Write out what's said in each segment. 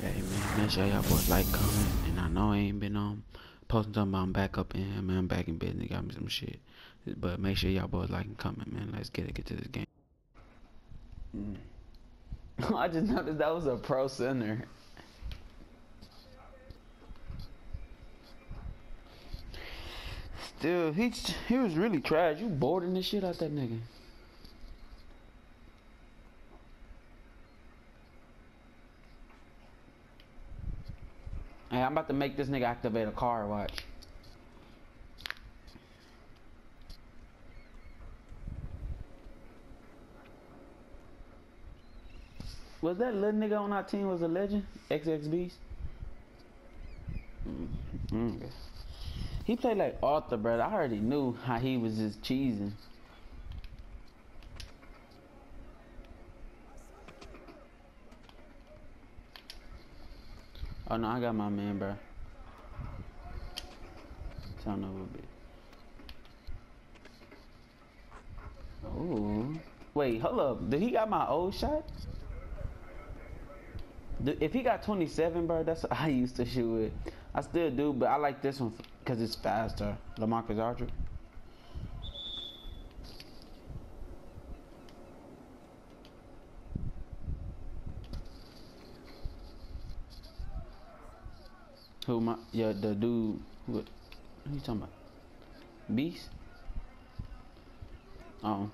Hey man, make sure y'all boys like, comment, and I know I ain't been on posting something about I'm back up in here, man. I'm back in business, got me some shit. But make sure y'all boys like and comment, man. Let's get it, get to this game. Mm. I just noticed that was a pro center. Still, he he was really trash. You boarding the shit out that nigga. Hey, I'm about to make this nigga activate a car. Watch. Was that little nigga on our team was a legend? XXBs? Mm -hmm. He played like Arthur, bro. I already knew how he was just cheesing. Oh no, I got my man, bro. Turn over a bit. Oh, wait, hold up. Did he got my old shot? If he got 27, bro, that's I used to shoot it. I still do, but I like this one because it's faster. Lamarcus Archer. Who my yeah the dude who, what are you talking about? Beast? Oh,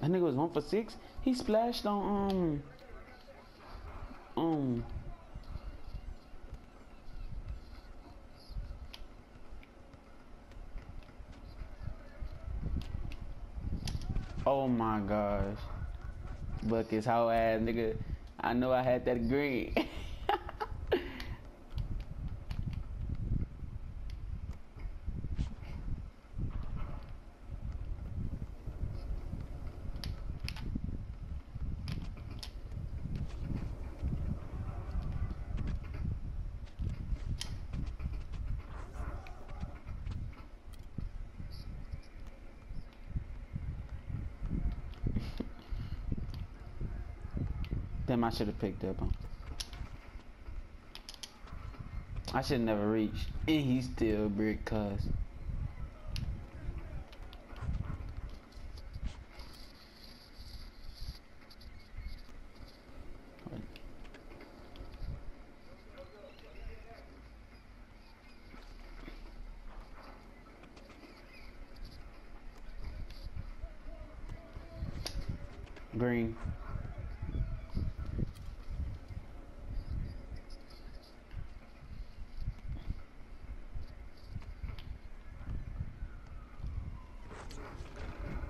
that nigga was one for six. He splashed on um um Oh my gosh. Buckets how ass nigga. I know I had that green. I should have picked up. I should never reached. And he's still brick cuz. Green.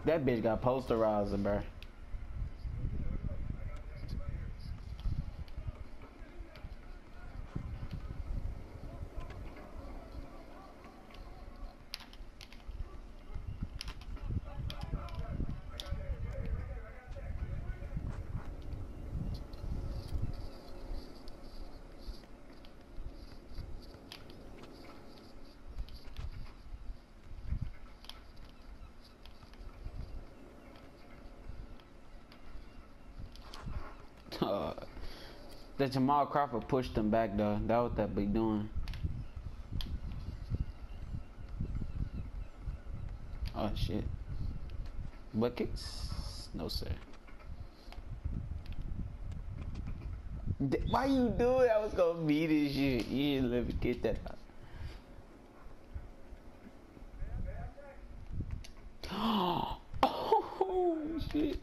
That bitch got posterizer, bro. That Jamal Crawford pushed him back though. That what that be doing. Oh shit. Buckets? No sir. Why you do it? I was gonna beat this shit. You didn't let me get that out. oh shit.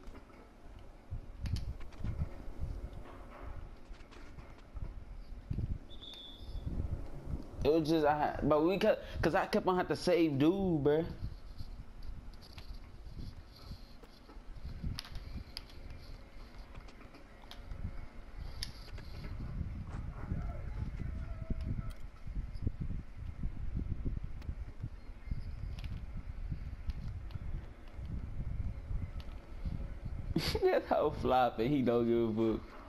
It was just I had, but we kept, cause I kept on having to save dude, bruh. That's how flopping he don't give a fuck.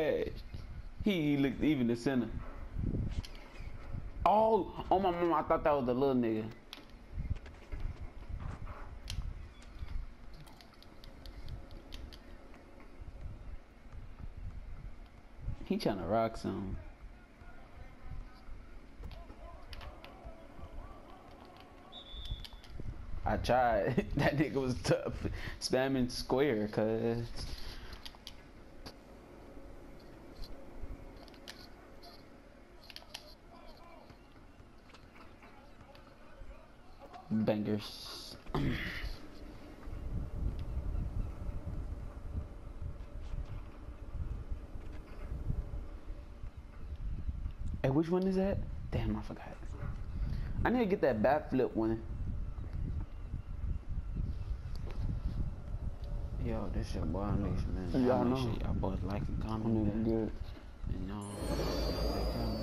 trash. He, he looked even the center. Oh, oh my mama, I thought that was a little nigga. He trying to rock some. I tried. that nigga was tough. Spamming square, cuz. Bangers. hey, which one is that? Damn, I forgot. I need to get that backflip one. Yo, this your boy Unleashed, man. Y'all know. y'all boys like and comment, I'm good. And y'all,